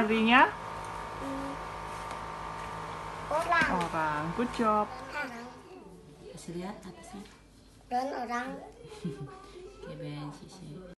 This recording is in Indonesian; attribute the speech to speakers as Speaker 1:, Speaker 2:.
Speaker 1: artinya?
Speaker 2: Orang.
Speaker 1: Orang. Good job.
Speaker 2: Orang.
Speaker 3: Kasih lihat atasnya.
Speaker 2: Dan orang.
Speaker 3: Oke, Ben, sisi.